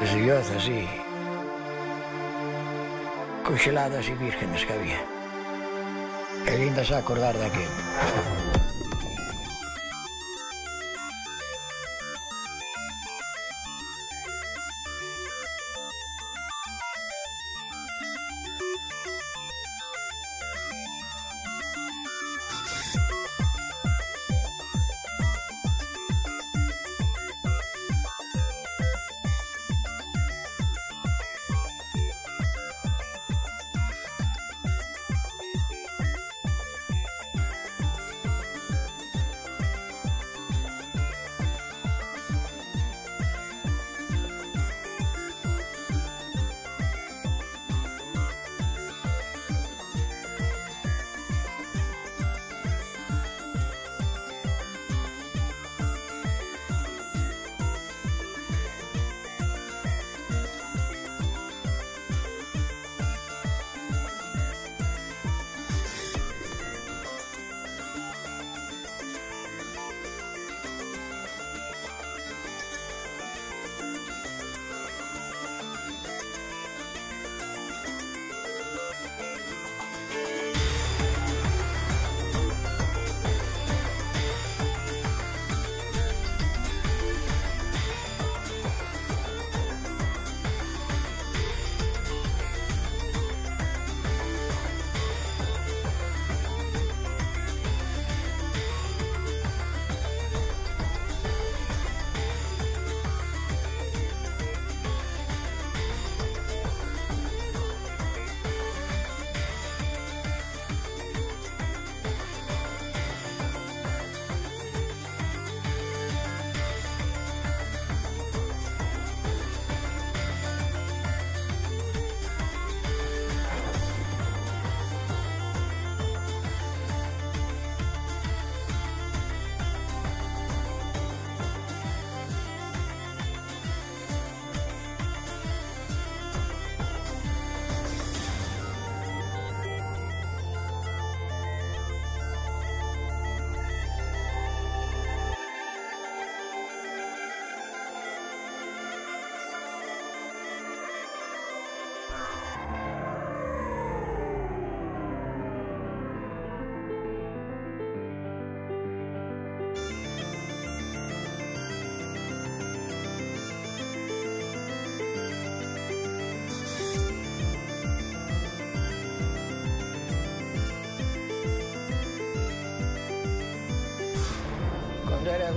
religiosas e conxeladas e vírgenes que había. E lindas xa acordar daquilo.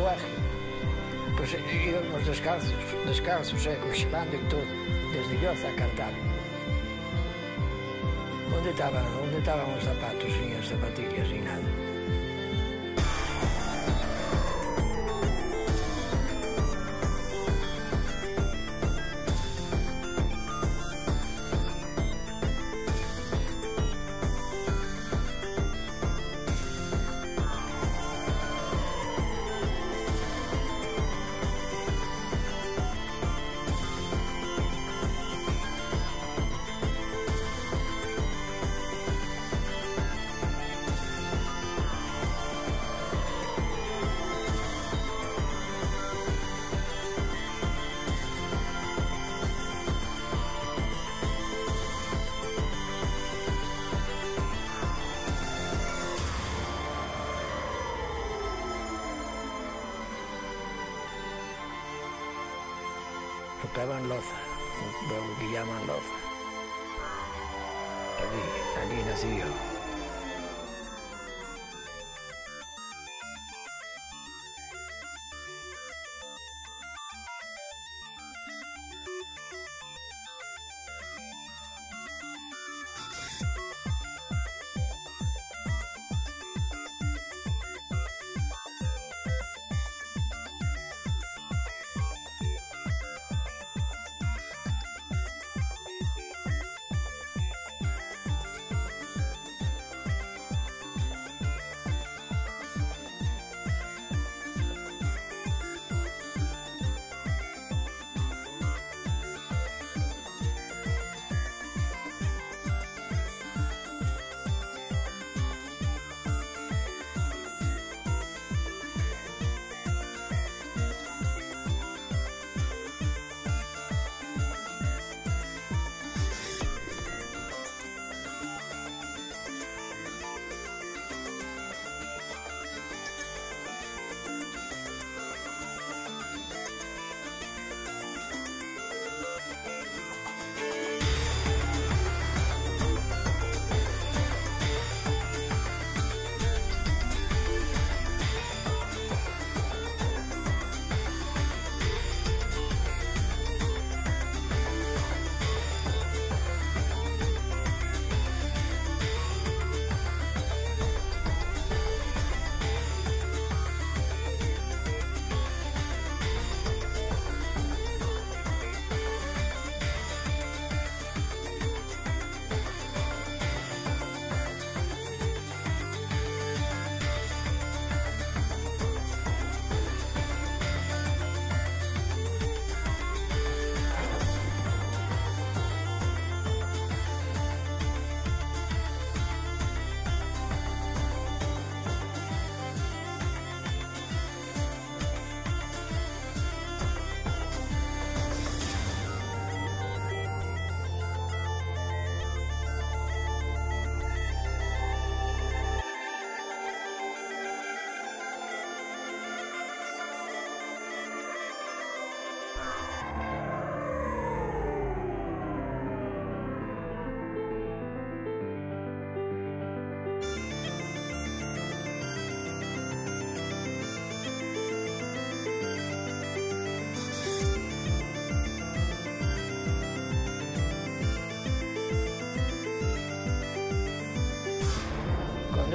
carruaje. Pois íbamos descalzos, descalzos, eh, coximando e todo, desde Lloza a Cartal. Onde estaban, onde estaban os zapatos, nin as zapatillas, nin nada. Raven Love, Don Guillermo Love. Aquí, aquí nací yo.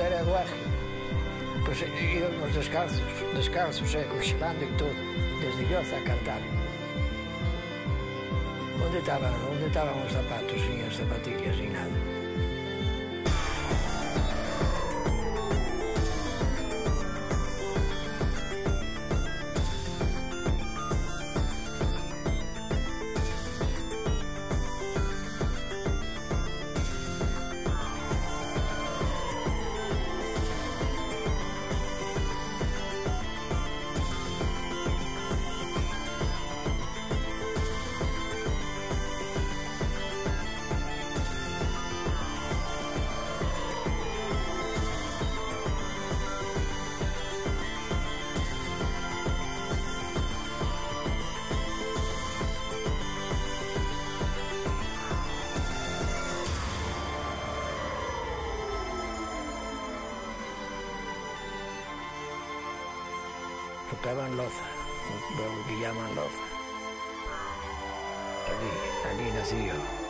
era guaje. Pois íbamos descalzos, descalzos, eh, eh coxibando e todo, desde Lloza a Cartago. Onde estaban, onde estaban os zapatos sin as zapatillas sin nada? tocaban loza, lo que llaman loza. Aquí, aquí nací yo.